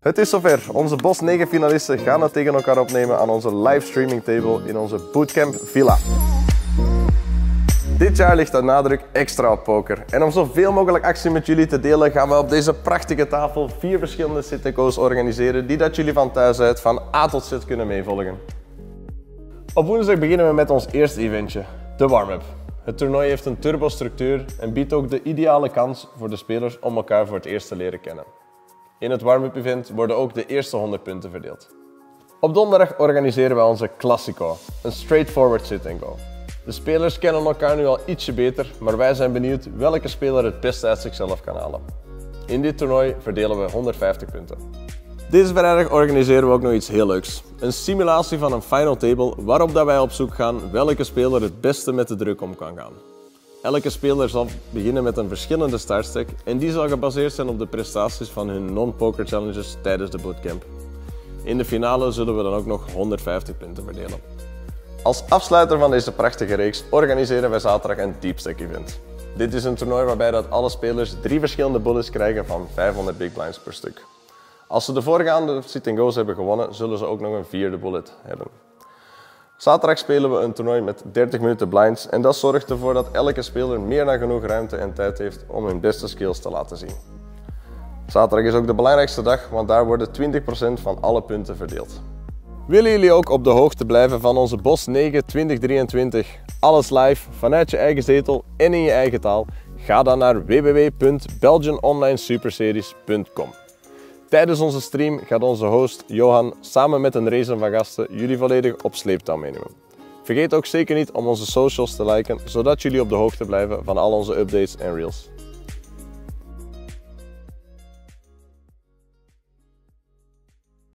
Het is zover. Onze Bos 9 finalisten gaan het tegen elkaar opnemen aan onze livestreaming table in onze Bootcamp Villa. Dit jaar ligt de nadruk extra op poker. En om zoveel mogelijk actie met jullie te delen, gaan we op deze prachtige tafel vier verschillende sit organiseren die dat jullie van thuis uit van A tot Z kunnen meevolgen. Op woensdag beginnen we met ons eerste eventje, de warm-up. Het toernooi heeft een turbo-structuur en biedt ook de ideale kans voor de spelers om elkaar voor het eerst te leren kennen. In het warm-up event worden ook de eerste 100 punten verdeeld. Op donderdag organiseren we onze Classico, een straightforward sit-and-go. De spelers kennen elkaar nu al ietsje beter, maar wij zijn benieuwd welke speler het beste uit zichzelf kan halen. In dit toernooi verdelen we 150 punten. Deze vrijdag organiseren we ook nog iets heel leuks. Een simulatie van een final table waarop dat wij op zoek gaan welke speler het beste met de druk om kan gaan. Elke speler zal beginnen met een verschillende startstack en die zal gebaseerd zijn op de prestaties van hun non-poker challenges tijdens de bootcamp. In de finale zullen we dan ook nog 150 punten verdelen. Als afsluiter van deze prachtige reeks organiseren wij zaterdag een Deep Stack event. Dit is een toernooi waarbij dat alle spelers drie verschillende bullets krijgen van 500 big blinds per stuk. Als ze de voorgaande sit-and-go's hebben gewonnen, zullen ze ook nog een vierde bullet hebben. Zaterdag spelen we een toernooi met 30 minuten blinds en dat zorgt ervoor dat elke speler meer dan genoeg ruimte en tijd heeft om hun beste skills te laten zien. Zaterdag is ook de belangrijkste dag, want daar worden 20% van alle punten verdeeld. Willen jullie ook op de hoogte blijven van onze Bos 9 2023? Alles live, vanuit je eigen zetel en in je eigen taal? Ga dan naar www.belgianonlinesuperseries.com. Tijdens onze stream gaat onze host Johan samen met een race van gasten jullie volledig op sleeptouw meenemen. Vergeet ook zeker niet om onze socials te liken, zodat jullie op de hoogte blijven van al onze updates en reels.